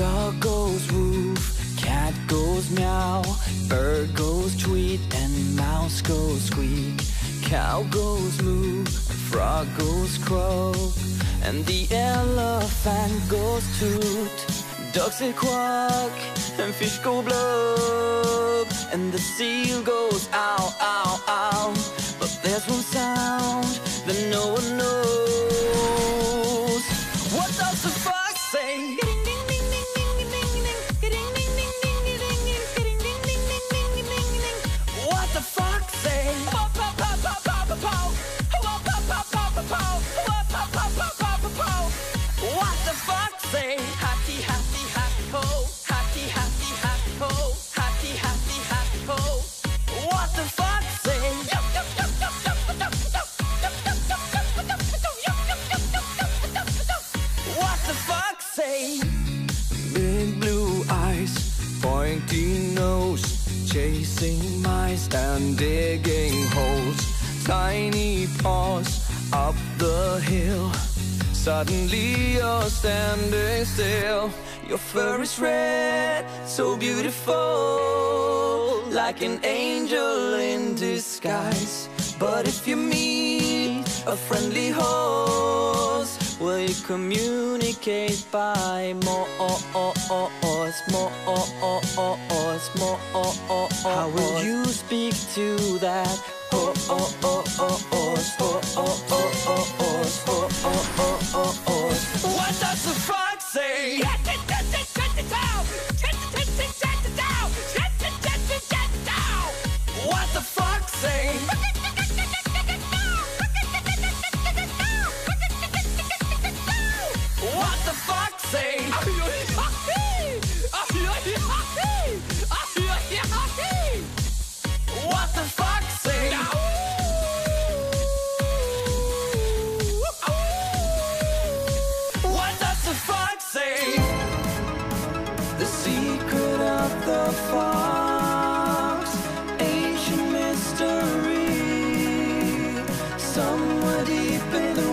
Dog goes woof, cat goes meow, bird goes tweet, and mouse goes squeak. Cow goes moo, frog goes croak, and the elephant goes toot. Ducks say quack, and fish go blub, and the seal goes ow, ow, ow. Say? Big blue eyes, pointy nose, chasing mice and digging holes. Tiny paws up the hill. Suddenly you're standing still. Your fur is red, so beautiful, like an angel in disguise. But if you meet a friendly horse, will you communicate by Morse? Morse? How will you speak to that? horse? What secret of the fox, ancient mystery, somewhere deep in the